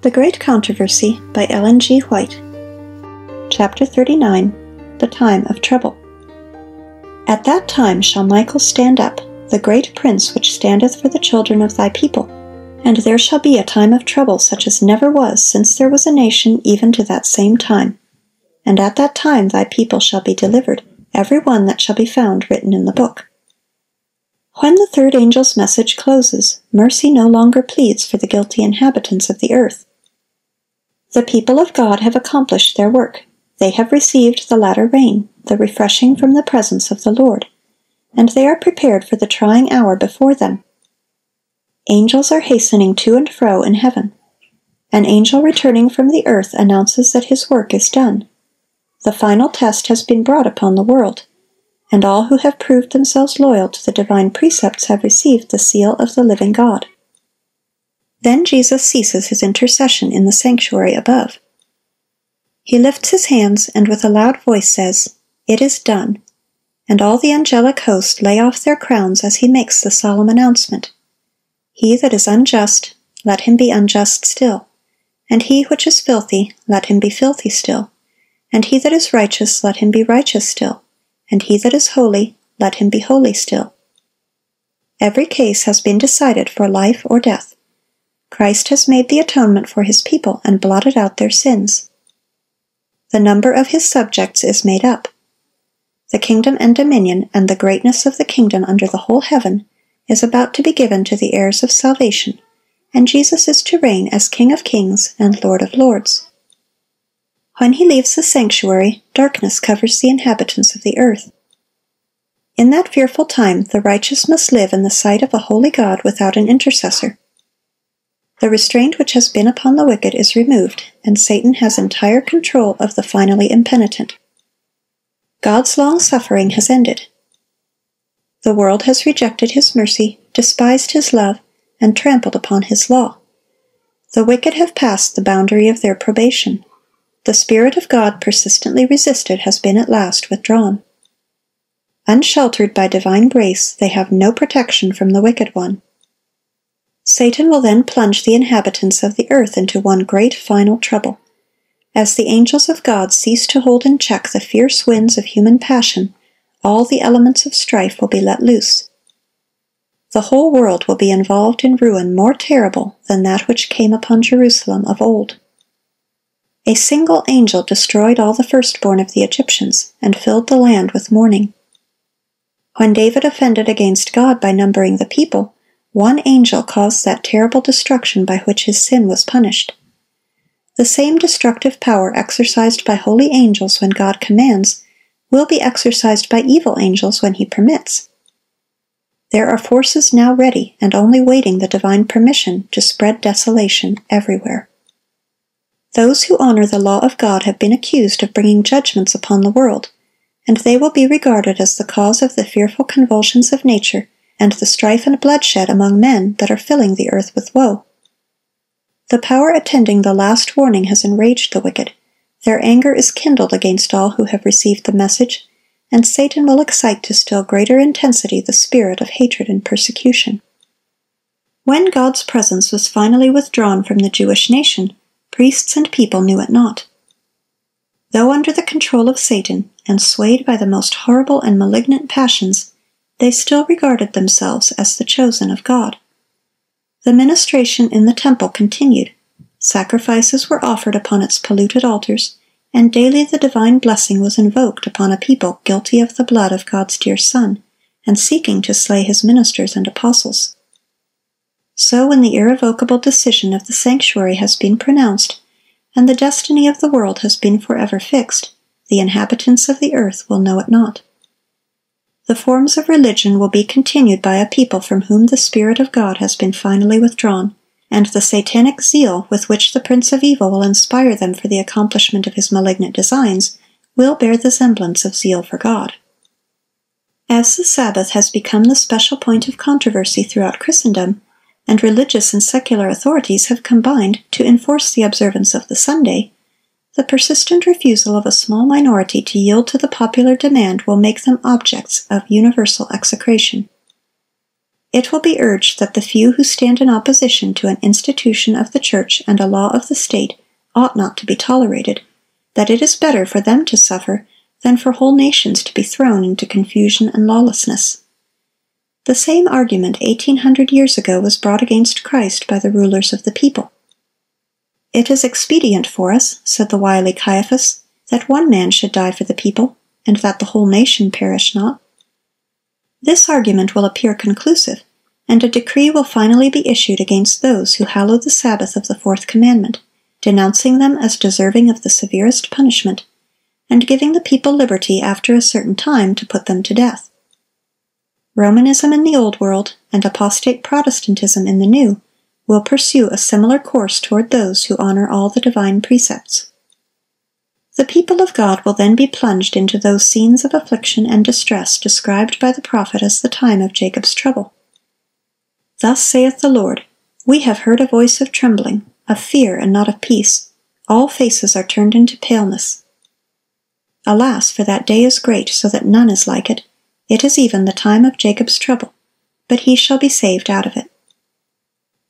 The Great Controversy by Ellen G. White. Chapter 39 The Time of Trouble. At that time shall Michael stand up, the great prince which standeth for the children of thy people. And there shall be a time of trouble such as never was since there was a nation even to that same time. And at that time thy people shall be delivered, every one that shall be found written in the book. When the third angel's message closes, mercy no longer pleads for the guilty inhabitants of the earth. The people of God have accomplished their work. They have received the latter rain, the refreshing from the presence of the Lord, and they are prepared for the trying hour before them. Angels are hastening to and fro in heaven. An angel returning from the earth announces that his work is done. The final test has been brought upon the world and all who have proved themselves loyal to the divine precepts have received the seal of the living God. Then Jesus ceases his intercession in the sanctuary above. He lifts his hands and with a loud voice says, It is done. And all the angelic host lay off their crowns as he makes the solemn announcement He that is unjust, let him be unjust still. And he which is filthy, let him be filthy still. And he that is righteous, let him be righteous still and he that is holy, let him be holy still. Every case has been decided for life or death. Christ has made the atonement for his people and blotted out their sins. The number of his subjects is made up. The kingdom and dominion and the greatness of the kingdom under the whole heaven is about to be given to the heirs of salvation, and Jesus is to reign as King of kings and Lord of lords. When he leaves the sanctuary, darkness covers the inhabitants of the earth. In that fearful time the righteous must live in the sight of a holy God without an intercessor. The restraint which has been upon the wicked is removed, and Satan has entire control of the finally impenitent. God's long suffering has ended. The world has rejected his mercy, despised his love, and trampled upon his law. The wicked have passed the boundary of their probation. The Spirit of God persistently resisted has been at last withdrawn. Unsheltered by divine grace, they have no protection from the wicked one. Satan will then plunge the inhabitants of the earth into one great final trouble. As the angels of God cease to hold in check the fierce winds of human passion, all the elements of strife will be let loose. The whole world will be involved in ruin more terrible than that which came upon Jerusalem of old. A single angel destroyed all the firstborn of the Egyptians, and filled the land with mourning. When David offended against God by numbering the people, one angel caused that terrible destruction by which his sin was punished. The same destructive power exercised by holy angels when God commands will be exercised by evil angels when he permits. There are forces now ready and only waiting the divine permission to spread desolation everywhere. Those who honor the law of God have been accused of bringing judgments upon the world, and they will be regarded as the cause of the fearful convulsions of nature and the strife and bloodshed among men that are filling the earth with woe. The power attending the last warning has enraged the wicked. Their anger is kindled against all who have received the message, and Satan will excite to still greater intensity the spirit of hatred and persecution. When God's presence was finally withdrawn from the Jewish nation, Priests and people knew it not. Though under the control of Satan, and swayed by the most horrible and malignant passions, they still regarded themselves as the chosen of God. The ministration in the temple continued, sacrifices were offered upon its polluted altars, and daily the divine blessing was invoked upon a people guilty of the blood of God's dear Son, and seeking to slay his ministers and apostles. So when the irrevocable decision of the sanctuary has been pronounced, and the destiny of the world has been forever fixed, the inhabitants of the earth will know it not. The forms of religion will be continued by a people from whom the Spirit of God has been finally withdrawn, and the satanic zeal with which the prince of evil will inspire them for the accomplishment of his malignant designs will bear the semblance of zeal for God. As the Sabbath has become the special point of controversy throughout Christendom, and religious and secular authorities have combined to enforce the observance of the Sunday, the persistent refusal of a small minority to yield to the popular demand will make them objects of universal execration. It will be urged that the few who stand in opposition to an institution of the church and a law of the state ought not to be tolerated, that it is better for them to suffer than for whole nations to be thrown into confusion and lawlessness. The same argument eighteen hundred years ago was brought against Christ by the rulers of the people. "It is expedient for us," said the wily Caiaphas, "that one man should die for the people, and that the whole nation perish not." This argument will appear conclusive, and a decree will finally be issued against those who hallow the Sabbath of the fourth commandment, denouncing them as deserving of the severest punishment, and giving the people liberty after a certain time to put them to death. Romanism in the Old World, and apostate Protestantism in the New, will pursue a similar course toward those who honor all the divine precepts. The people of God will then be plunged into those scenes of affliction and distress described by the prophet as the time of Jacob's trouble. Thus saith the Lord, We have heard a voice of trembling, of fear and not of peace; all faces are turned into paleness. Alas, for that day is great, so that none is like it; it is even the time of Jacob's trouble, but he shall be saved out of it.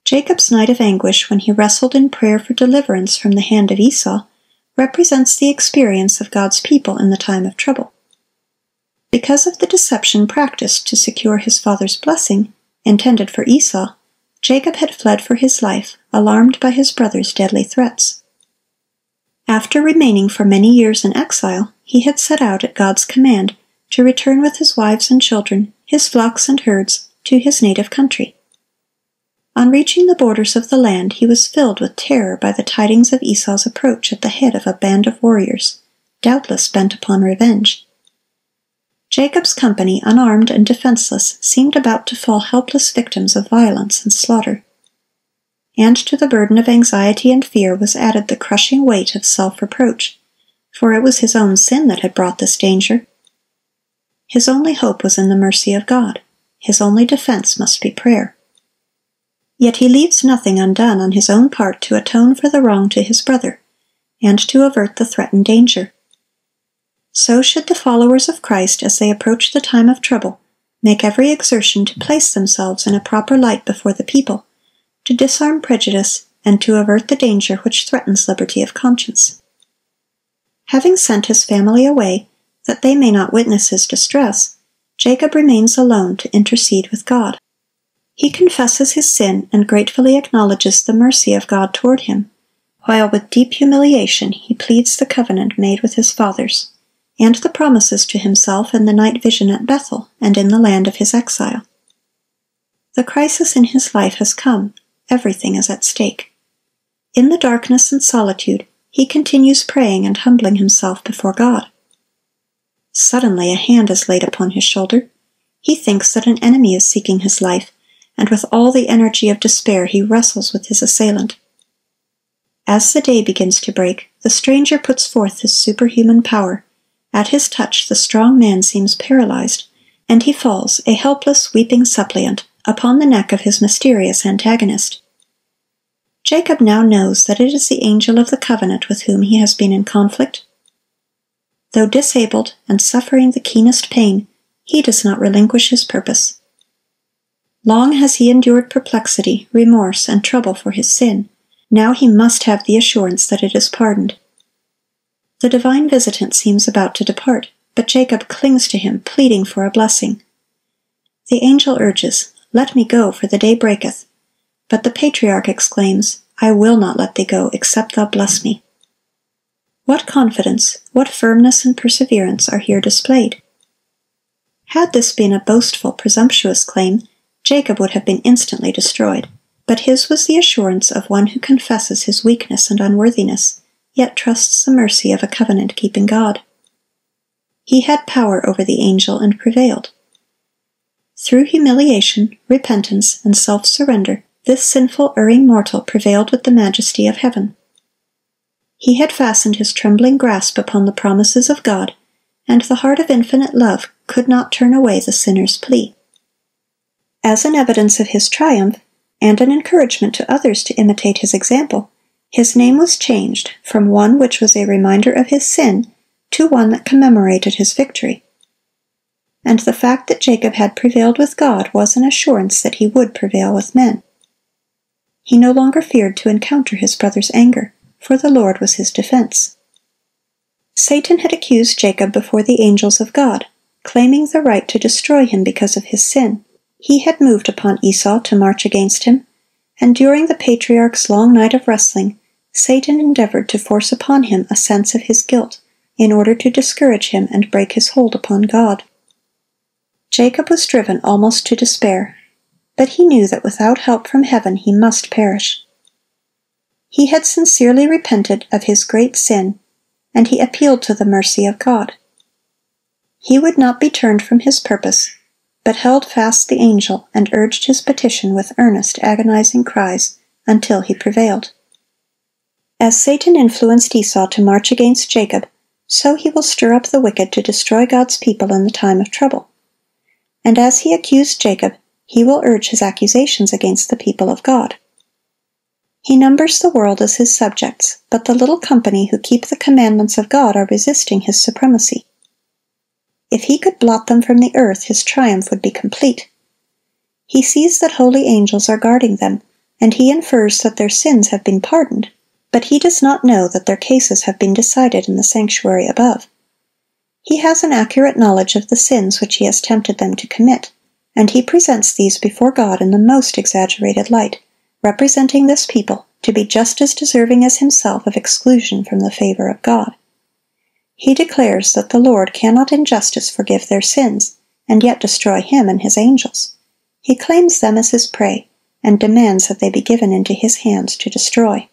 Jacob's night of anguish when he wrestled in prayer for deliverance from the hand of Esau, represents the experience of God's people in the time of trouble. Because of the deception practiced to secure his father's blessing, intended for Esau, Jacob had fled for his life, alarmed by his brother's deadly threats. After remaining for many years in exile, he had set out at God's command to return with his wives and children, his flocks and herds, to his native country. On reaching the borders of the land, he was filled with terror by the tidings of Esau's approach at the head of a band of warriors, doubtless bent upon revenge. Jacob's company, unarmed and defenseless, seemed about to fall helpless victims of violence and slaughter. And to the burden of anxiety and fear was added the crushing weight of self reproach, for it was his own sin that had brought this danger. His only hope was in the mercy of God; his only defense must be prayer. Yet he leaves nothing undone on his own part to atone for the wrong to his brother, and to avert the threatened danger. So should the followers of Christ, as they approach the time of trouble, make every exertion to place themselves in a proper light before the people, to disarm prejudice, and to avert the danger which threatens liberty of conscience. Having sent his family away, that they may not witness his distress, Jacob remains alone to intercede with God. He confesses his sin and gratefully acknowledges the mercy of God toward him, while with deep humiliation he pleads the covenant made with his fathers, and the promises to himself in the night vision at Bethel and in the land of his exile. The crisis in his life has come; everything is at stake. In the darkness and solitude he continues praying and humbling himself before God. Suddenly a hand is laid upon his shoulder. He thinks that an enemy is seeking his life and with all the energy of despair he wrestles with his assailant. As the day begins to break, the stranger puts forth his superhuman power; at his touch the strong man seems paralyzed, and he falls, a helpless, weeping suppliant, upon the neck of his mysterious antagonist. Jacob now knows that it is the angel of the covenant with whom he has been in conflict. Though disabled and suffering the keenest pain, he does not relinquish his purpose. Long has he endured perplexity, remorse, and trouble for his sin; now he must have the assurance that it is pardoned. The divine visitant seems about to depart, but Jacob clings to him, pleading for a blessing. The angel urges, "Let me go, for the day breaketh." But the patriarch exclaims, "I will not let thee go, except thou bless me." What confidence, what firmness and perseverance are here displayed! Had this been a boastful, presumptuous claim, Jacob would have been instantly destroyed; but his was the assurance of one who confesses his weakness and unworthiness, yet trusts the mercy of a covenant-keeping God. He had power over the angel and prevailed. Through humiliation, repentance, and self-surrender, this sinful, erring mortal prevailed with the majesty of heaven. He had fastened his trembling grasp upon the promises of God, and the heart of infinite love could not turn away the sinner's plea. As an evidence of his triumph, and an encouragement to others to imitate his example, his name was changed from one which was a reminder of his sin to one that commemorated his victory. and the fact that Jacob had prevailed with God was an assurance that he would prevail with men. He no longer feared to encounter his brother's anger, for the Lord was his defense. Satan had accused Jacob before the angels of God, claiming the right to destroy him because of his sin. He had moved upon Esau to march against him, and during the patriarch's long night of wrestling, Satan endeavored to force upon him a sense of his guilt, in order to discourage him and break his hold upon God. Jacob was driven almost to despair, but he knew that without help from heaven he must perish. He had sincerely repented of his great sin, and he appealed to the mercy of God. He would not be turned from his purpose, but held fast the angel and urged his petition with earnest, agonizing cries until he prevailed. As Satan influenced Esau to march against Jacob, so he will stir up the wicked to destroy God's people in the time of trouble. And as he accused Jacob, he will urge his accusations against the people of God. He numbers the world as his subjects, but the little company who keep the commandments of God are resisting his supremacy. If he could blot them from the earth, his triumph would be complete. He sees that holy angels are guarding them, and he infers that their sins have been pardoned, but he does not know that their cases have been decided in the sanctuary above. He has an accurate knowledge of the sins which he has tempted them to commit, and he presents these before God in the most exaggerated light, representing this people to be just as deserving as himself of exclusion from the favor of God. He declares that the Lord cannot in justice forgive their sins, and yet destroy him and his angels. He claims them as his prey, and demands that they be given into his hands to destroy.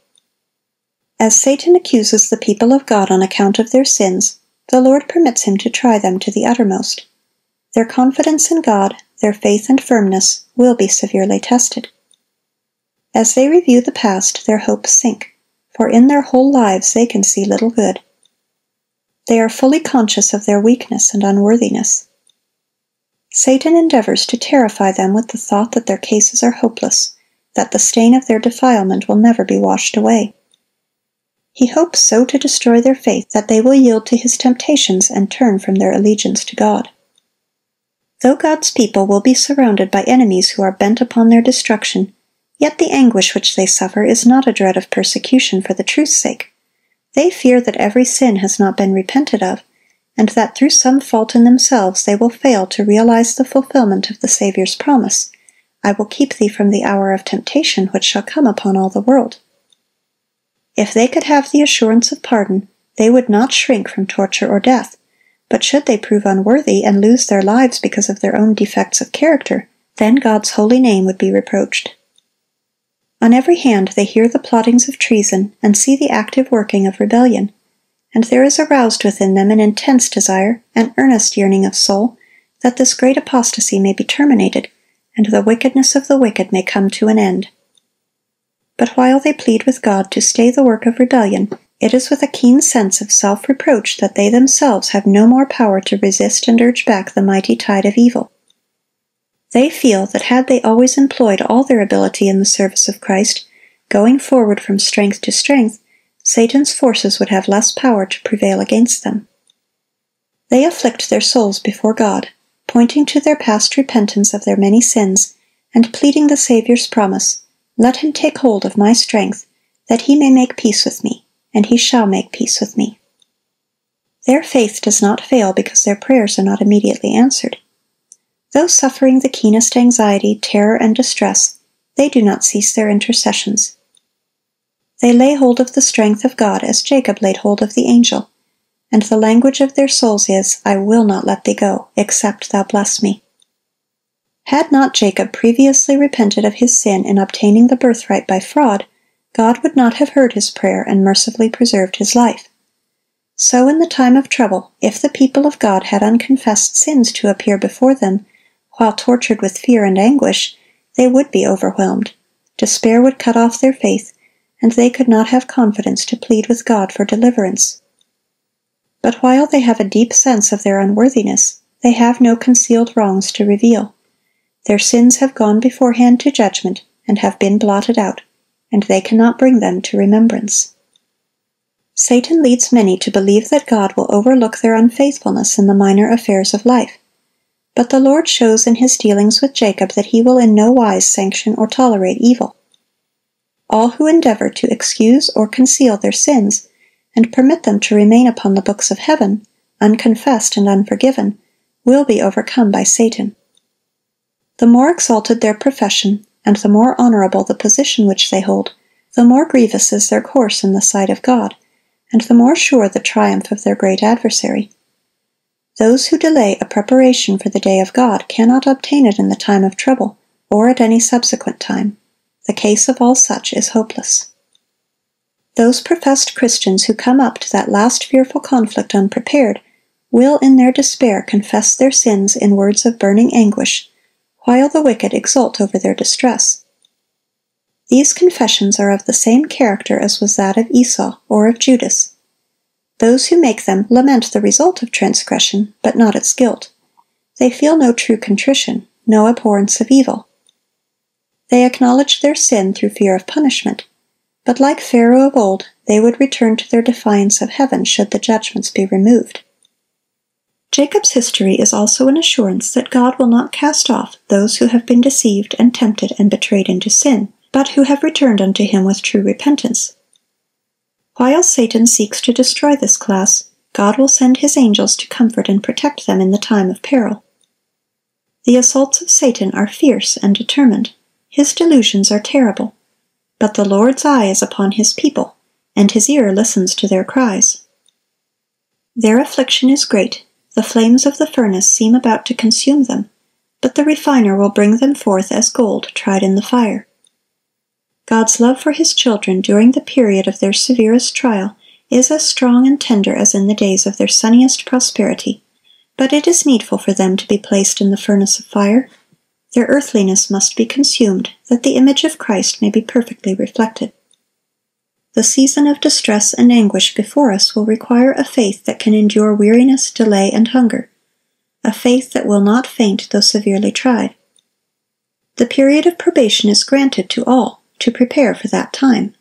As Satan accuses the people of God on account of their sins, the Lord permits him to try them to the uttermost. Their confidence in God, their faith and firmness, will be severely tested. As they review the past, their hopes sink, for in their whole lives they can see little good. They are fully conscious of their weakness and unworthiness. Satan endeavors to terrify them with the thought that their cases are hopeless, that the stain of their defilement will never be washed away. He hopes so to destroy their faith that they will yield to his temptations and turn from their allegiance to God. Though God's people will be surrounded by enemies who are bent upon their destruction, yet the anguish which they suffer is not a dread of persecution for the truth's sake. They fear that every sin has not been repented of, and that through some fault in themselves they will fail to realize the fulfillment of the Saviour's promise, I will keep thee from the hour of temptation which shall come upon all the world. If they could have the assurance of pardon, they would not shrink from torture or death, but should they prove unworthy and lose their lives because of their own defects of character, then God's holy name would be reproached. On every hand they hear the plottings of treason, and see the active working of rebellion; and there is aroused within them an intense desire, an earnest yearning of soul, that this great apostasy may be terminated, and the wickedness of the wicked may come to an end. But while they plead with God to stay the work of rebellion, it is with a keen sense of self reproach that they themselves have no more power to resist and urge back the mighty tide of evil. They feel that had they always employed all their ability in the service of Christ, going forward from strength to strength, Satan's forces would have less power to prevail against them. They afflict their souls before God, pointing to their past repentance of their many sins, and pleading the Saviour's promise, "Let him take hold of my strength, that he may make peace with me, and he shall make peace with me." Their faith does not fail because their prayers are not immediately answered. Though suffering the keenest anxiety, terror, and distress, they do not cease their intercessions. They lay hold of the strength of God as Jacob laid hold of the angel, and the language of their souls is, I will not let thee go, except thou bless me. Had not Jacob previously repented of his sin in obtaining the birthright by fraud, God would not have heard his prayer and mercifully preserved his life. So in the time of trouble, if the people of God had unconfessed sins to appear before them, while tortured with fear and anguish, they would be overwhelmed, despair would cut off their faith, and they could not have confidence to plead with God for deliverance. But while they have a deep sense of their unworthiness, they have no concealed wrongs to reveal. Their sins have gone beforehand to judgment and have been blotted out, and they cannot bring them to remembrance. Satan leads many to believe that God will overlook their unfaithfulness in the minor affairs of life. But the Lord shows in His dealings with Jacob that He will in no wise sanction or tolerate evil. All who endeavor to excuse or conceal their sins, and permit them to remain upon the books of heaven, unconfessed and unforgiven, will be overcome by Satan. The more exalted their profession, and the more honorable the position which they hold, the more grievous is their course in the sight of God, and the more sure the triumph of their great adversary. Those who delay a preparation for the day of God cannot obtain it in the time of trouble, or at any subsequent time. The case of all such is hopeless. Those professed Christians who come up to that last fearful conflict unprepared, will in their despair confess their sins in words of burning anguish, while the wicked exult over their distress. These confessions are of the same character as was that of Esau or of Judas. Those who make them lament the result of transgression, but not its guilt. They feel no true contrition, no abhorrence of evil. They acknowledge their sin through fear of punishment, but like Pharaoh of old, they would return to their defiance of heaven should the judgments be removed. Jacob's history is also an assurance that God will not cast off those who have been deceived and tempted and betrayed into sin, but who have returned unto him with true repentance. While Satan seeks to destroy this class, God will send his angels to comfort and protect them in the time of peril. The assaults of Satan are fierce and determined. His delusions are terrible. But the Lord's eye is upon his people, and his ear listens to their cries. Their affliction is great, the flames of the furnace seem about to consume them, but the refiner will bring them forth as gold tried in the fire. God's love for His children during the period of their severest trial is as strong and tender as in the days of their sunniest prosperity, but it is needful for them to be placed in the furnace of fire. Their earthliness must be consumed, that the image of Christ may be perfectly reflected. The season of distress and anguish before us will require a faith that can endure weariness, delay, and hunger, a faith that will not faint though severely tried. The period of probation is granted to all, to prepare for that time.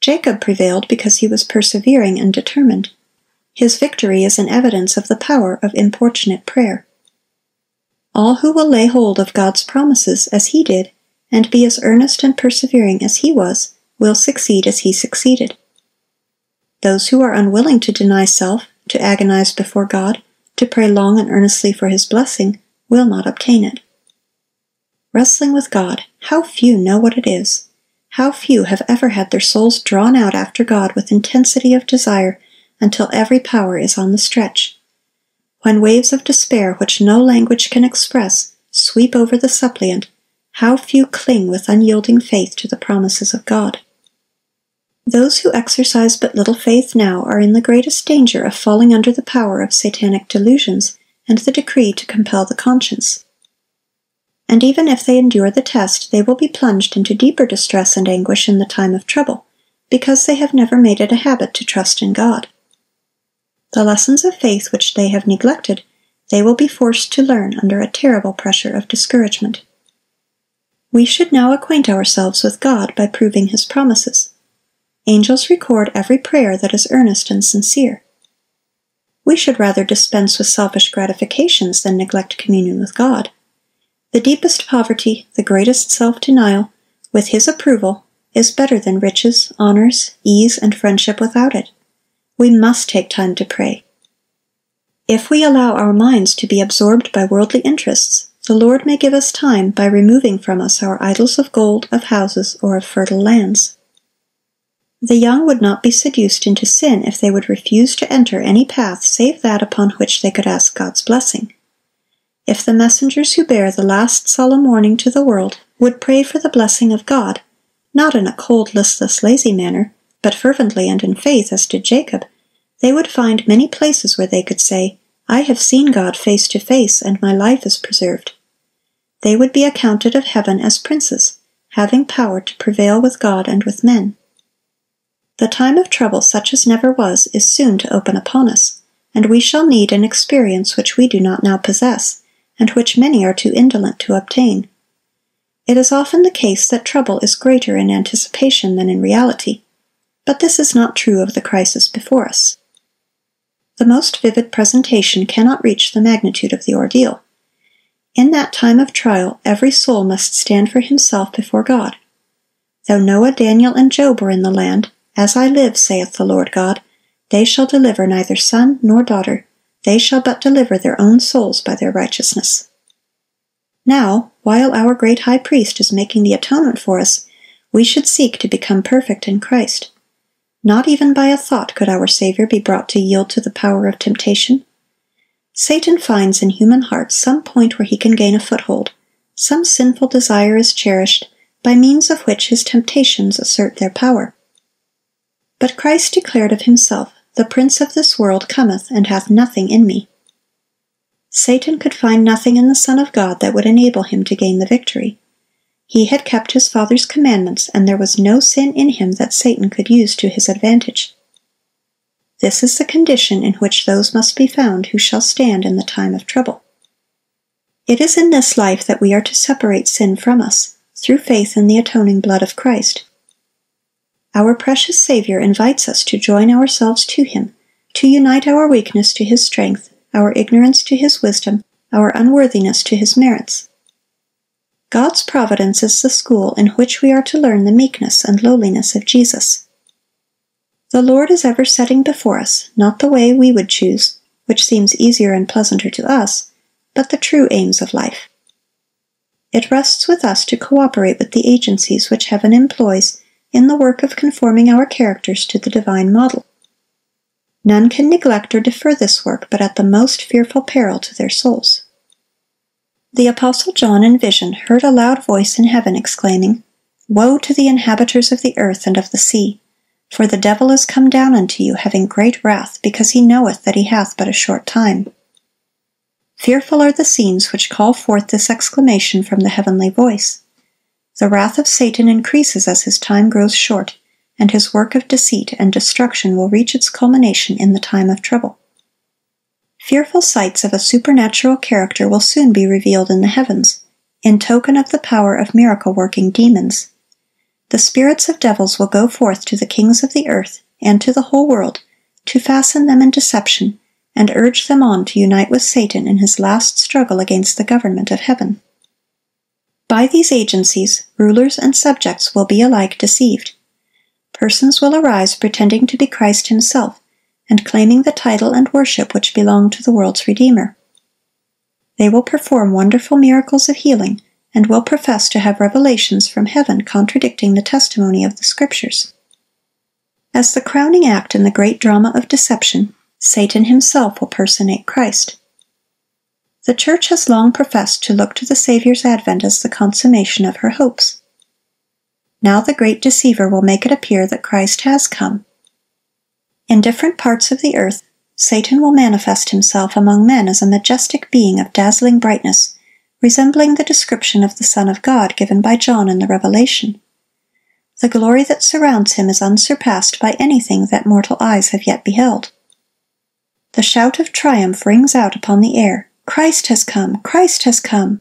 Jacob prevailed because he was persevering and determined. His victory is an evidence of the power of importunate prayer. All who will lay hold of God's promises as he did, and be as earnest and persevering as he was, will succeed as he succeeded. Those who are unwilling to deny self, to agonize before God, to pray long and earnestly for his blessing, will not obtain it. Wrestling with God, how few know what it is! How few have ever had their souls drawn out after God with intensity of desire until every power is on the stretch. When waves of despair which no language can express sweep over the suppliant, how few cling with unyielding faith to the promises of God. Those who exercise but little faith now are in the greatest danger of falling under the power of satanic delusions and the decree to compel the conscience and even if they endure the test, they will be plunged into deeper distress and anguish in the time of trouble, because they have never made it a habit to trust in God. The lessons of faith which they have neglected, they will be forced to learn under a terrible pressure of discouragement. We should now acquaint ourselves with God by proving His promises. Angels record every prayer that is earnest and sincere. We should rather dispense with selfish gratifications than neglect communion with God. The deepest poverty, the greatest self denial, with His approval, is better than riches, honors, ease, and friendship without it. We must take time to pray. If we allow our minds to be absorbed by worldly interests, the Lord may give us time by removing from us our idols of gold, of houses, or of fertile lands. The young would not be seduced into sin if they would refuse to enter any path save that upon which they could ask God's blessing. If the messengers who bear the last solemn warning to the world would pray for the blessing of God, not in a cold, listless, lazy manner, but fervently and in faith, as did Jacob, they would find many places where they could say, I have seen God face to face, and my life is preserved. They would be accounted of heaven as princes, having power to prevail with God and with men. The time of trouble, such as never was, is soon to open upon us, and we shall need an experience which we do not now possess and which many are too indolent to obtain. It is often the case that trouble is greater in anticipation than in reality, but this is not true of the crisis before us. The most vivid presentation cannot reach the magnitude of the ordeal, In that time of trial, every soul must stand for himself before God. Though Noah, Daniel, and Job were in the land, as I live, saith the Lord God, they shall deliver neither son nor daughter, they shall but deliver their own souls by their righteousness. Now, while our great High Priest is making the atonement for us, we should seek to become perfect in Christ. Not even by a thought could our Savior be brought to yield to the power of temptation. Satan finds in human hearts some point where he can gain a foothold, some sinful desire is cherished, by means of which his temptations assert their power. But Christ declared of himself, The prince of this world cometh, and hath nothing in me. Satan could find nothing in the Son of God that would enable him to gain the victory. He had kept his Father's commandments, and there was no sin in him that Satan could use to his advantage. This is the condition in which those must be found who shall stand in the time of trouble. It is in this life that we are to separate sin from us, through faith in the atoning blood of Christ. Our precious Savior invites us to join ourselves to Him, to unite our weakness to His strength, our ignorance to His wisdom, our unworthiness to His merits. God's providence is the school in which we are to learn the meekness and lowliness of Jesus. The Lord is ever setting before us, not the way we would choose, which seems easier and pleasanter to us, but the true aims of life. It rests with us to cooperate with the agencies which Heaven employs in the work of conforming our characters to the divine model. None can neglect or defer this work but at the most fearful peril to their souls. The Apostle John in vision heard a loud voice in heaven exclaiming, Woe to the inhabitants of the earth and of the sea! For the devil is come down unto you, having great wrath, because he knoweth that he hath but a short time. Fearful are the scenes which call forth this exclamation from the heavenly voice. The wrath of Satan increases as his time grows short, and his work of deceit and destruction will reach its culmination in the time of trouble. Fearful sights of a supernatural character will soon be revealed in the heavens, in token of the power of miracle working demons. The spirits of devils will go forth to the kings of the earth and to the whole world, to fasten them in deception, and urge them on to unite with Satan in his last struggle against the government of heaven. By these agencies, rulers and subjects will be alike deceived. Persons will arise pretending to be Christ himself and claiming the title and worship which belong to the world's Redeemer. They will perform wonderful miracles of healing, and will profess to have revelations from heaven contradicting the testimony of the Scriptures. As the crowning act in the great drama of deception, Satan himself will personate Christ. The Church has long professed to look to the Saviour's advent as the consummation of her hopes. Now the great deceiver will make it appear that Christ has come, in different parts of the earth, Satan will manifest himself among men as a majestic being of dazzling brightness, resembling the description of the Son of God given by John in the Revelation. The glory that surrounds him is unsurpassed by anything that mortal eyes have yet beheld. The shout of triumph rings out upon the air, Christ has come! Christ has come!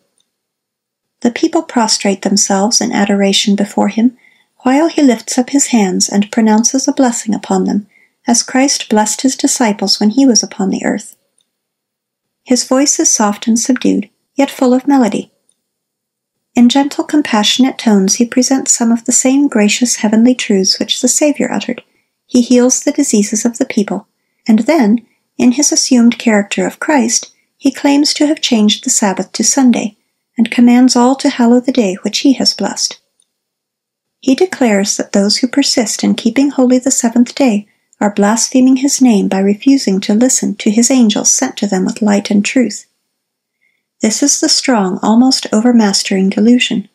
The people prostrate themselves in adoration before him, while he lifts up his hands and pronounces a blessing upon them as Christ blessed his disciples when he was upon the earth. His voice is soft and subdued, yet full of melody. In gentle, compassionate tones he presents some of the same gracious heavenly truths which the Savior uttered. He heals the diseases of the people, and then, in his assumed character of Christ, he claims to have changed the Sabbath to Sunday, and commands all to hallow the day which he has blessed. He declares that those who persist in keeping holy the seventh day are blaspheming his name by refusing to listen to his angels sent to them with light and truth. This is the strong, almost overmastering delusion.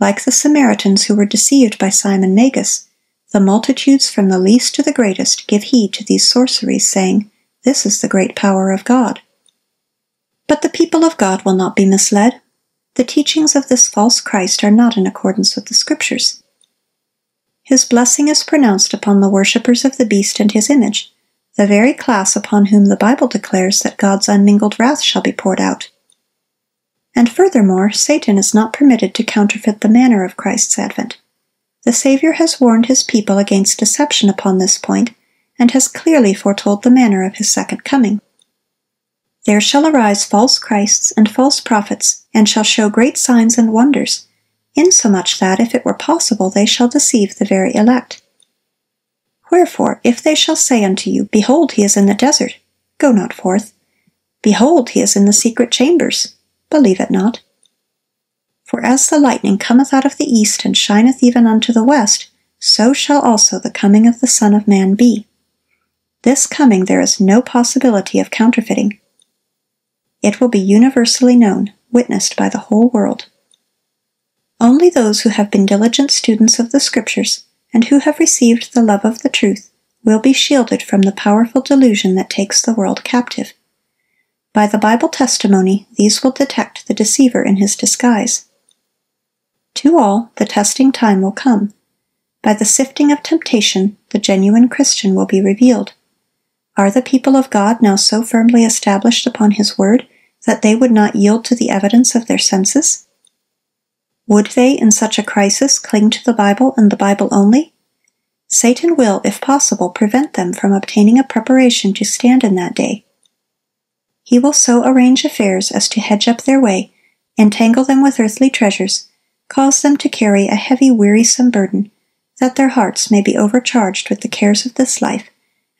Like the Samaritans who were deceived by Simon Magus, the multitudes from the least to the greatest give heed to these sorceries, saying, This is the great power of God. But the people of God will not be misled. The teachings of this false Christ are not in accordance with the Scriptures. His blessing is pronounced upon the worshippers of the beast and his image, the very class upon whom the Bible declares that God's unmingled wrath shall be poured out. And furthermore, Satan is not permitted to counterfeit the manner of Christ's advent. The Savior has warned his people against deception upon this point, and has clearly foretold the manner of his second coming. There shall arise false Christs and false prophets, and shall show great signs and wonders, insomuch that, if it were possible, they shall deceive the very elect. Wherefore, if they shall say unto you, Behold, he is in the desert, go not forth. Behold, he is in the secret chambers, believe it not. For as the lightning cometh out of the east, and shineth even unto the west, so shall also the coming of the Son of Man be. This coming there is no possibility of counterfeiting. It will be universally known, witnessed by the whole world. Only those who have been diligent students of the Scriptures, and who have received the love of the truth, will be shielded from the powerful delusion that takes the world captive. By the Bible testimony, these will detect the deceiver in his disguise. To all, the testing time will come. By the sifting of temptation, the genuine Christian will be revealed. Are the people of God now so firmly established upon His word that they would not yield to the evidence of their senses? Would they, in such a crisis, cling to the Bible and the Bible only? Satan will, if possible, prevent them from obtaining a preparation to stand in that day. He will so arrange affairs as to hedge up their way, entangle them with earthly treasures, cause them to carry a heavy, wearisome burden, that their hearts may be overcharged with the cares of this life,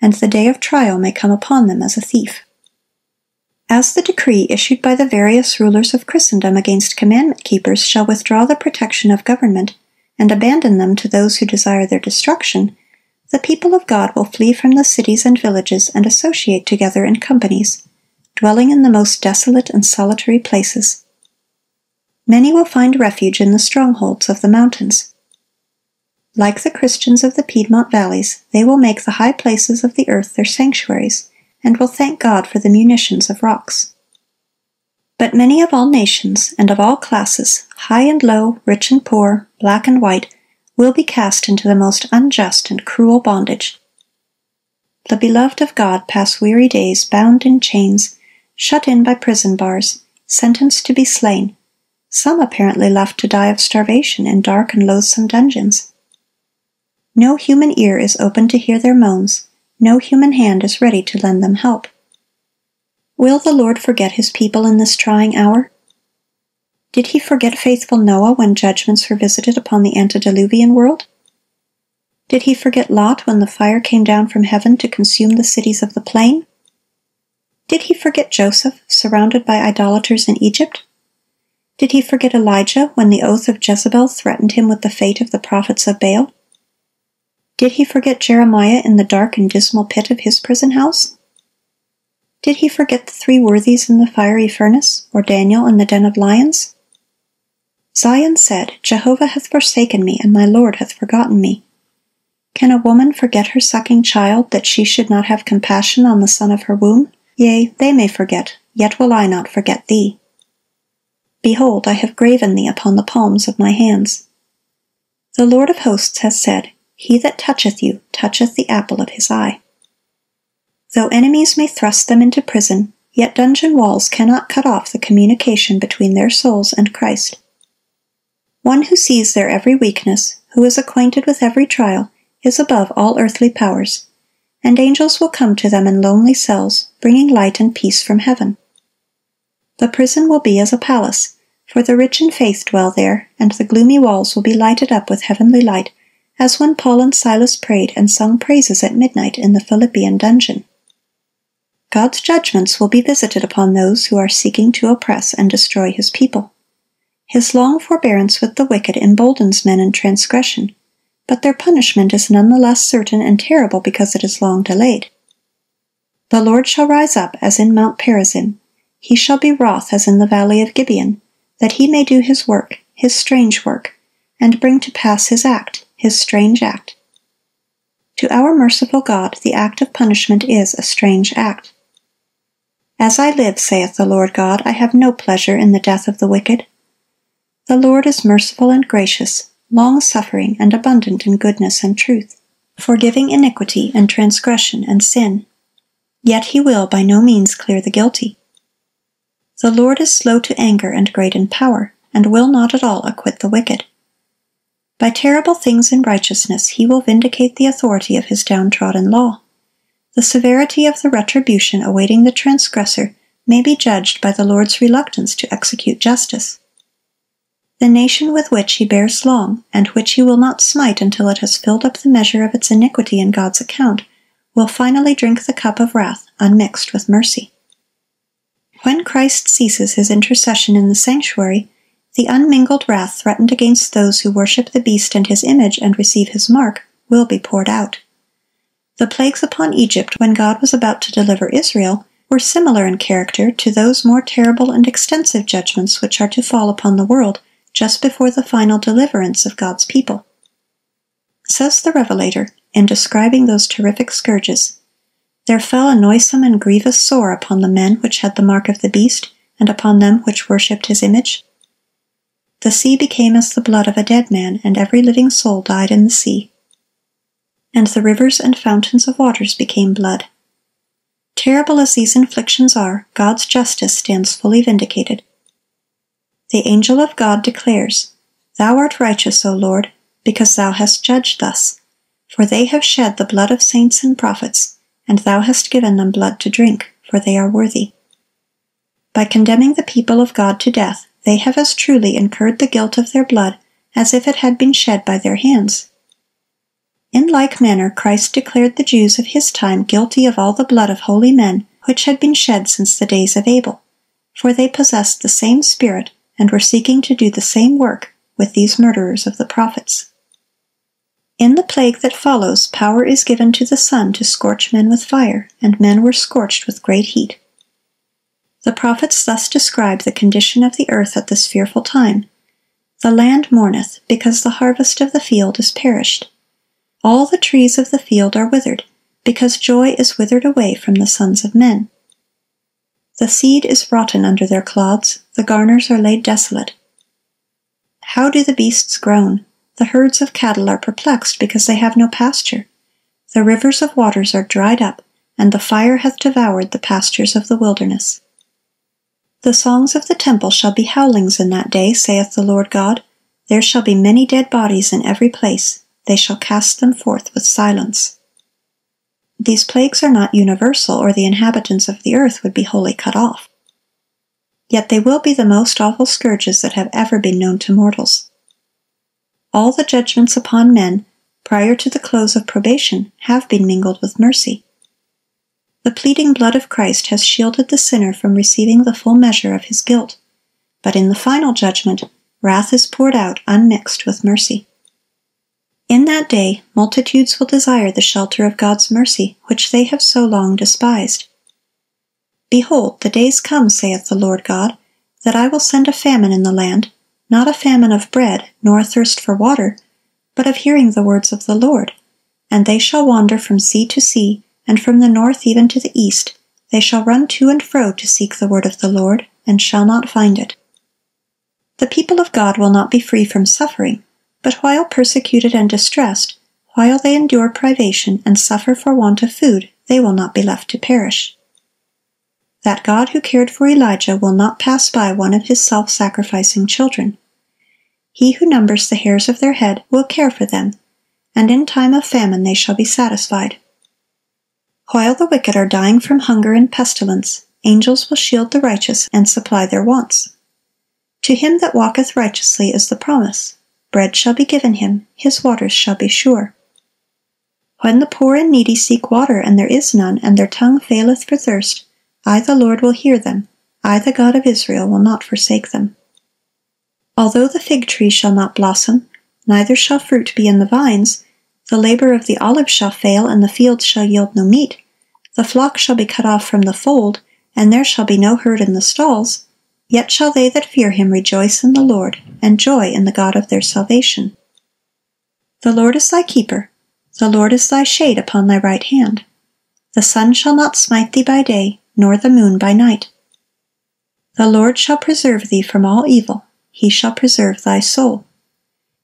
and the day of trial may come upon them as a thief. As the decree issued by the various rulers of Christendom against commandment keepers shall withdraw the protection of government, and abandon them to those who desire their destruction, the people of God will flee from the cities and villages and associate together in companies, dwelling in the most desolate and solitary places. Many will find refuge in the strongholds of the mountains. Like the Christians of the Piedmont valleys, they will make the high places of the earth their sanctuaries, and will thank God for the munitions of rocks. But many of all nations and of all classes, high and low, rich and poor, black and white, will be cast into the most unjust and cruel bondage. The beloved of God pass weary days bound in chains, shut in by prison bars, sentenced to be slain, some apparently left to die of starvation in dark and loathsome dungeons. No human ear is open to hear their moans, no human hand is ready to lend them help. Will the Lord forget his people in this trying hour? Did he forget faithful Noah when judgments were visited upon the antediluvian world? Did he forget Lot when the fire came down from heaven to consume the cities of the plain? Did he forget Joseph, surrounded by idolaters in Egypt? Did he forget Elijah when the oath of Jezebel threatened him with the fate of the prophets of Baal? Did he forget Jeremiah in the dark and dismal pit of his prison house? Did he forget the three worthies in the fiery furnace, or Daniel in the den of lions? Zion said, Jehovah hath forsaken me, and my Lord hath forgotten me. Can a woman forget her sucking child, that she should not have compassion on the son of her womb? Yea, they may forget, yet will I not forget thee. Behold, I have graven thee upon the palms of my hands. The Lord of hosts has said, he that toucheth you toucheth the apple of his eye. Though enemies may thrust them into prison, yet dungeon walls cannot cut off the communication between their souls and Christ. One who sees their every weakness, who is acquainted with every trial, is above all earthly powers, and angels will come to them in lonely cells, bringing light and peace from heaven. The prison will be as a palace, for the rich in faith dwell there, and the gloomy walls will be lighted up with heavenly light as when Paul and Silas prayed and sung praises at midnight in the Philippian dungeon. God's judgments will be visited upon those who are seeking to oppress and destroy his people. His long forbearance with the wicked emboldens men in transgression, but their punishment is none the less certain and terrible because it is long delayed. The Lord shall rise up as in Mount Perazim, he shall be wroth as in the valley of Gibeon, that he may do his work, his strange work, and bring to pass his act, his strange act. To our merciful God the act of punishment is a strange act. As I live, saith the Lord God, I have no pleasure in the death of the wicked. The Lord is merciful and gracious, long suffering, and abundant in goodness and truth, forgiving iniquity and transgression and sin. Yet he will by no means clear the guilty. The Lord is slow to anger and great in power, and will not at all acquit the wicked. By terrible things in righteousness he will vindicate the authority of his downtrodden law. The severity of the retribution awaiting the transgressor may be judged by the Lord's reluctance to execute justice. The nation with which he bears long, and which he will not smite until it has filled up the measure of its iniquity in God's account, will finally drink the cup of wrath unmixed with mercy. When Christ ceases his intercession in the sanctuary, the unmingled wrath threatened against those who worship the beast and his image and receive his mark will be poured out. The plagues upon Egypt when God was about to deliver Israel were similar in character to those more terrible and extensive judgments which are to fall upon the world just before the final deliverance of God's people. Says the Revelator, in describing those terrific scourges, "There fell a noisome and grievous sore upon the men which had the mark of the beast, and upon them which worshipped his image. The sea became as the blood of a dead man, and every living soul died in the sea. And the rivers and fountains of waters became blood." Terrible as these inflictions are, God's justice stands fully vindicated. The angel of God declares, "Thou art righteous, O Lord, because thou hast judged thus. For they have shed the blood of saints and prophets, and thou hast given them blood to drink, for they are worthy." By condemning the people of God to death, they have as truly incurred the guilt of their blood as if it had been shed by their hands. In like manner Christ declared the Jews of his time guilty of all the blood of holy men which had been shed since the days of Abel, for they possessed the same spirit and were seeking to do the same work with these murderers of the prophets. In the plague that follows, power is given to the sun to scorch men with fire, and men were scorched with great heat. The prophets thus describe the condition of the earth at this fearful time: "The land mourneth, because the harvest of the field is perished. All the trees of the field are withered, because joy is withered away from the sons of men. The seed is rotten under their clods, the garners are laid desolate. How do the beasts groan! The herds of cattle are perplexed because they have no pasture. The rivers of waters are dried up, and the fire hath devoured the pastures of the wilderness. The songs of the temple shall be howlings in that day, saith the Lord God. There shall be many dead bodies in every place; they shall cast them forth with silence. These plagues are not universal, or the inhabitants of the earth would be wholly cut off. Yet they will be the most awful scourges that have ever been known to mortals. All the judgments upon men, prior to the close of probation, have been mingled with mercy. The pleading blood of Christ has shielded the sinner from receiving the full measure of his guilt; but in the final judgment, wrath is poured out unmixed with mercy. In that day multitudes will desire the shelter of God's mercy, which they have so long despised. "Behold, the days come, saith the Lord God, that I will send a famine in the land, not a famine of bread, nor a thirst for water, but of hearing the words of the Lord: and they shall wander from sea to sea and from the north even to the east, they shall run to and fro to seek the word of the Lord, and shall not find it." The people of God will not be free from suffering, but while persecuted and distressed, while they endure privation and suffer for want of food, they will not be left to perish. That God who cared for Elijah will not pass by one of his self sacrificing children. He who numbers the hairs of their head will care for them, and in time of famine they shall be satisfied. While the wicked are dying from hunger and pestilence, angels will shield the righteous and supply their wants. To him that walketh righteously is the promise, bread shall be given him, his waters shall be sure. When the poor and needy seek water, and there is none, and their tongue faileth for thirst, I the Lord will hear them, I the God of Israel will not forsake them. Although the fig tree shall not blossom, neither shall fruit be in the vines, the labor of the olive shall fail, and the fields shall yield no meat. The flock shall be cut off from the fold, and there shall be no herd in the stalls. Yet shall they that fear him rejoice in the Lord, and joy in the God of their salvation. The Lord is thy keeper, the Lord is thy shade upon thy right hand. The sun shall not smite thee by day, nor the moon by night. The Lord shall preserve thee from all evil, he shall preserve thy soul.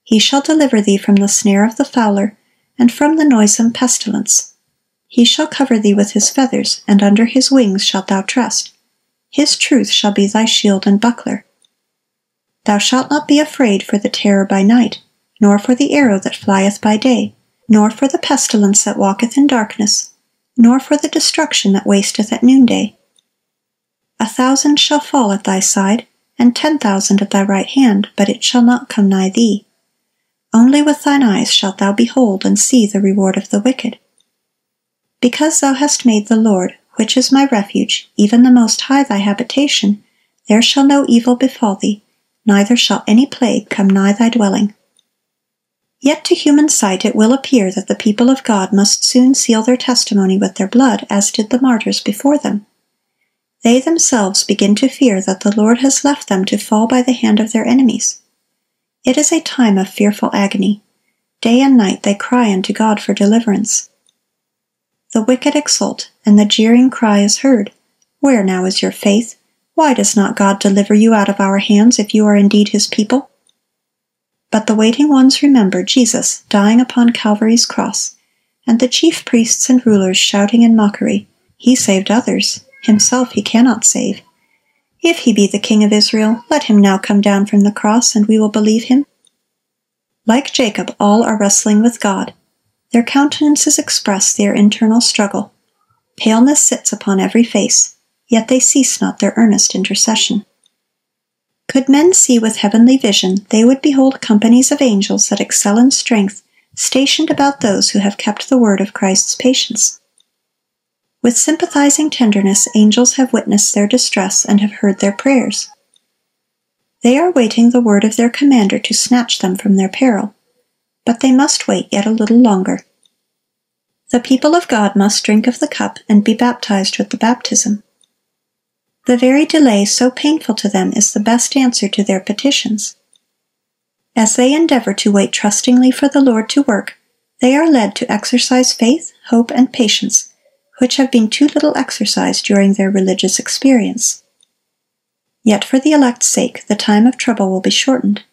He shall deliver thee from the snare of the fowler and from the noisome pestilence. He shall cover thee with his feathers, and under his wings shalt thou trust. His truth shall be thy shield and buckler. Thou shalt not be afraid for the terror by night, nor for the arrow that flieth by day, nor for the pestilence that walketh in darkness, nor for the destruction that wasteth at noonday. A thousand shall fall at thy side, and ten thousand at thy right hand, but it shall not come nigh thee. Only with thine eyes shalt thou behold and see the reward of the wicked. Because thou hast made the Lord, which is my refuge, even the Most High thy habitation, there shall no evil befall thee, neither shall any plague come nigh thy dwelling. Yet to human sight it will appear that the people of God must soon seal their testimony with their blood, as did the martyrs before them. They themselves begin to fear that the Lord has left them to fall by the hand of their enemies. It is a time of fearful agony. Day and night they cry unto God for deliverance. The wicked exult, and the jeering cry is heard, Where now is your faith? Why does not God deliver you out of our hands if you are indeed his people? But the waiting ones remember Jesus dying upon Calvary's cross, and the chief priests and rulers shouting in mockery, He saved others, Himself he cannot save. If he be the King of Israel, let him now come down from the cross, and we will believe him. Like Jacob, all are wrestling with God. Their countenances express their internal struggle. Paleness sits upon every face, yet they cease not their earnest intercession. Could men see with heavenly vision, they would behold companies of angels that excel in strength, stationed about those who have kept the word of Christ's patience. With sympathizing tenderness angels have witnessed their distress and have heard their prayers. They are waiting the word of their Commander to snatch them from their peril. But they must wait yet a little longer. The people of God must drink of the cup and be baptized with the baptism. The very delay so painful to them is the best answer to their petitions. As they endeavor to wait trustingly for the Lord to work, they are led to exercise faith, hope, and patience which have been too little exercised during their religious experience. Yet for the elect's sake the time of trouble will be shortened.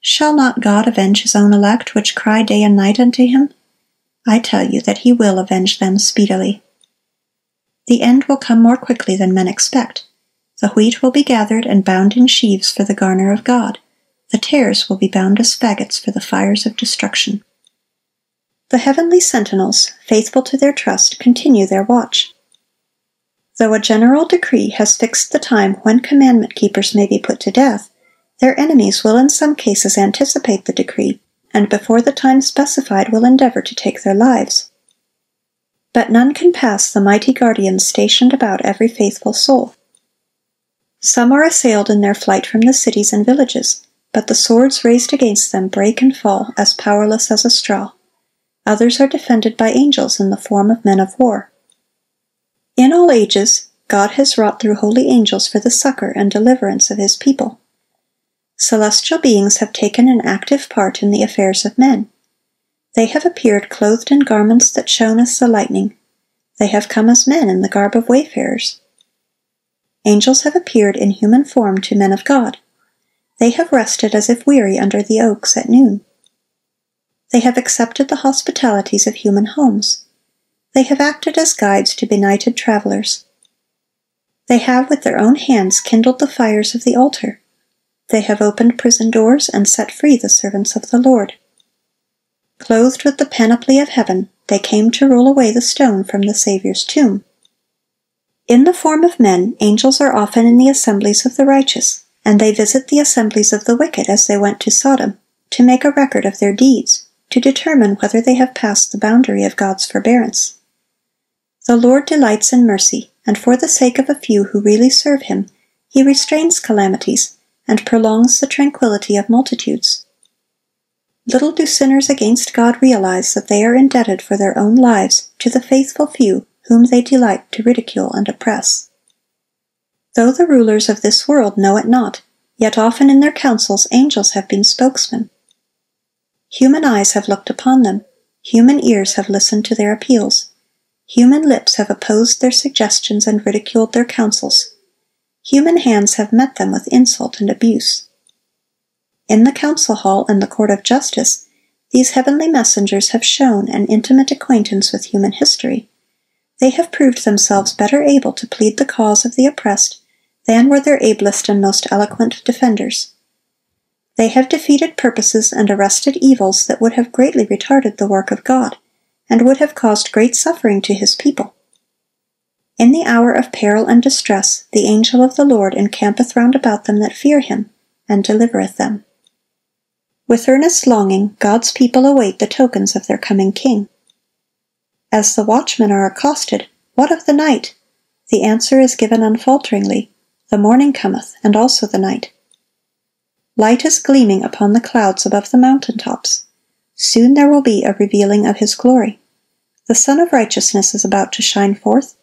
Shall not God avenge his own elect which cry day and night unto him? I tell you that he will avenge them speedily. The end will come more quickly than men expect. The wheat will be gathered and bound in sheaves for the garner of God. The tares will be bound as faggots for the fires of destruction. The heavenly sentinels, faithful to their trust, continue their watch. Though a general decree has fixed the time when commandment keepers may be put to death, their enemies will in some cases anticipate the decree, and before the time specified will endeavor to take their lives. But none can pass the mighty guardians stationed about every faithful soul. Some are assailed in their flight from the cities and villages, but the swords raised against them break and fall as powerless as a straw. Others are defended by angels in the form of men of war. In all ages, God has wrought through holy angels for the succor and deliverance of his people. Celestial beings have taken an active part in the affairs of men. They have appeared clothed in garments that shone as the lightning. They have come as men in the garb of wayfarers. Angels have appeared in human form to men of God. They have rested as if weary under the oaks at noon. They have accepted the hospitalities of human homes. They have acted as guides to benighted travelers. They have with their own hands kindled the fires of the altar. They have opened prison doors and set free the servants of the Lord. Clothed with the panoply of heaven, they came to roll away the stone from the Saviour's tomb. In the form of men, angels are often in the assemblies of the righteous, and they visit the assemblies of the wicked as they went to Sodom, to make a record of their deeds to determine whether they have passed the boundary of God's forbearance. The Lord delights in mercy, and for the sake of a few who really serve Him, He restrains calamities and prolongs the tranquillity of multitudes. Little do sinners against God realize that they are indebted for their own lives to the faithful few whom they delight to ridicule and oppress. Though the rulers of this world know it not, yet often in their councils angels have been spokesmen. Human eyes have looked upon them, human ears have listened to their appeals, human lips have opposed their suggestions and ridiculed their counsels, human hands have met them with insult and abuse. In the council hall and the court of justice, these heavenly messengers have shown an intimate acquaintance with human history. They have proved themselves better able to plead the cause of the oppressed than were their ablest and most eloquent defenders. They have defeated purposes and arrested evils that would have greatly retarded the work of God, and would have caused great suffering to His people. In the hour of peril and distress the angel of the Lord encampeth round about them that fear him, and delivereth them." With earnest longing God's people await the tokens of their coming King. As the watchmen are accosted, "What of the night?" the answer is given unfalteringly, "The morning cometh, and also the night." Light is gleaming upon the clouds above the mountain tops. Soon there will be a revealing of His glory. The Sun of Righteousness is about to shine forth.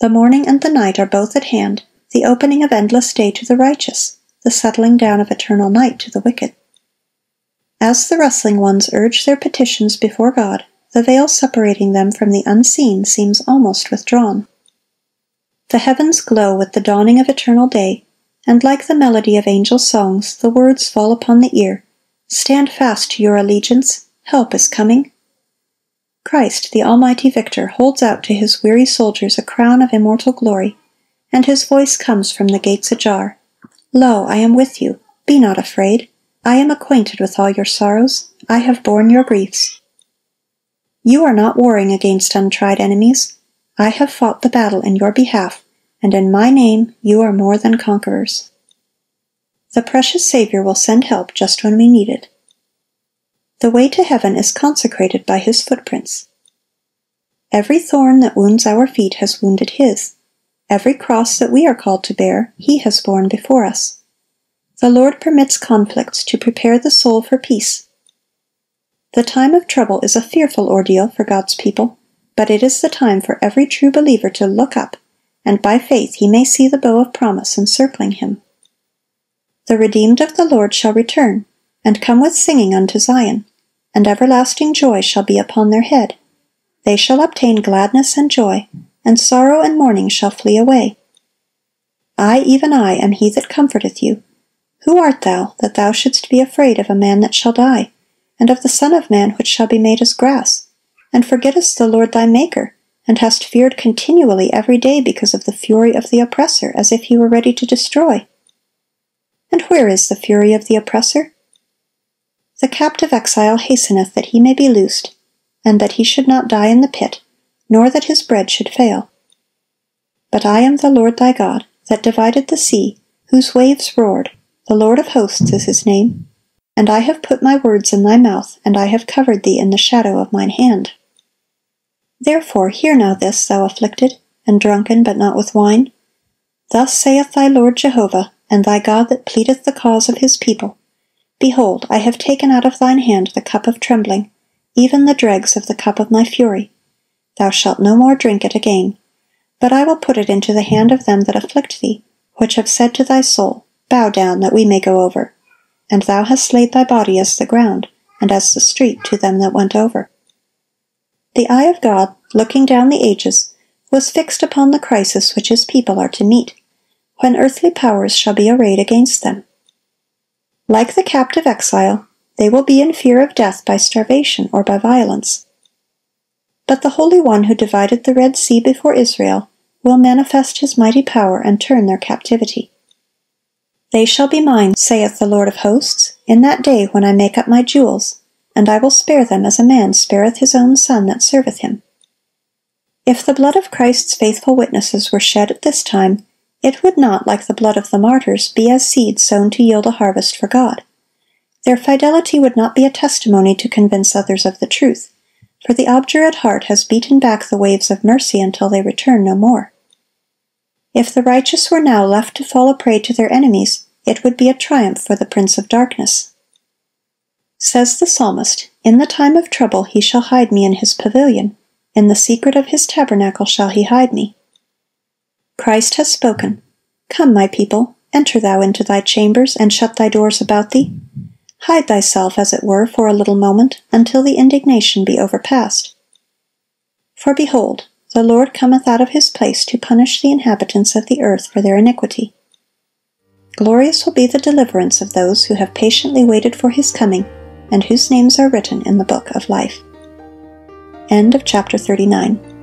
The morning and the night are both at hand, the opening of endless day to the righteous, the settling down of eternal night to the wicked. As the wrestling ones urge their petitions before God, the veil separating them from the unseen seems almost withdrawn. The heavens glow with the dawning of eternal day, and like the melody of angel songs, the words fall upon the ear, "Stand fast to your allegiance; help is coming." Christ, the almighty Victor, holds out to his weary soldiers a crown of immortal glory, and his voice comes from the gates ajar, "Lo, I am with you; be not afraid. I am acquainted with all your sorrows; I have borne your griefs." You are not warring against untried enemies. I have fought the battle in your behalf, and in my name you are more than conquerors. The precious Saviour will send help just when we need it. The way to heaven is consecrated by His footprints. Every thorn that wounds our feet has wounded His. Every cross that we are called to bear, He has borne before us. The Lord permits conflicts to prepare the soul for peace. The time of trouble is a fearful ordeal for God's people, but it is the time for every true believer to look up, and by faith he may see the bow of promise encircling him. The redeemed of the Lord shall return, and come with singing unto Zion, and everlasting joy shall be upon their head. They shall obtain gladness and joy, and sorrow and mourning shall flee away. I, even I, am he that comforteth you. Who art thou, that thou shouldst be afraid of a man that shall die, and of the Son of man which shall be made as grass, and forgettest the Lord thy Maker, and hast feared continually every day because of the fury of the oppressor, as if he were ready to destroy? And where is the fury of the oppressor? The captive exile hasteneth that he may be loosed, and that he should not die in the pit, nor that his bread should fail. But I am the Lord thy God, that divided the sea, whose waves roared, the Lord of hosts is his name. And I have put my words in thy mouth, and I have covered thee in the shadow of mine hand. Therefore hear now this, thou afflicted, and drunken, but not with wine. Thus saith thy Lord Jehovah, and thy God that pleadeth the cause of his people Behold, I have taken out of thine hand the cup of trembling, even the dregs of the cup of my fury. Thou shalt no more drink it again. But I will put it into the hand of them that afflict thee, which have said to thy soul, Bow down, that we may go over. And thou hast laid thy body as the ground, and as the street to them that went over. The eye of God, looking down the ages, was fixed upon the crisis which his people are to meet, when earthly powers shall be arrayed against them. Like the captive exile, they will be in fear of death by starvation or by violence. But the Holy One who divided the Red Sea before Israel will manifest his mighty power and turn their captivity. They shall be mine, saith the Lord of hosts, in that day when I make up my jewels, and I will spare them as a man spareth his own son that serveth him. If the blood of Christ's faithful witnesses were shed at this time, it would not, like the blood of the martyrs, be as seed sown to yield a harvest for God. Their fidelity would not be a testimony to convince others of the truth, for the obdurate heart has beaten back the waves of mercy until they return no more. If the righteous were now left to fall a prey to their enemies, it would be a triumph for the prince of darkness. Says the psalmist, In the time of trouble he shall hide me in his pavilion, in the secret of his tabernacle shall he hide me. Christ has spoken. Come, my people, enter thou into thy chambers, and shut thy doors about thee. Hide thyself, as it were, for a little moment, until the indignation be overpast. For behold, the Lord cometh out of his place to punish the inhabitants of the earth for their iniquity. Glorious will be the deliverance of those who have patiently waited for his coming, and whose names are written in the book of life. End of chapter 39.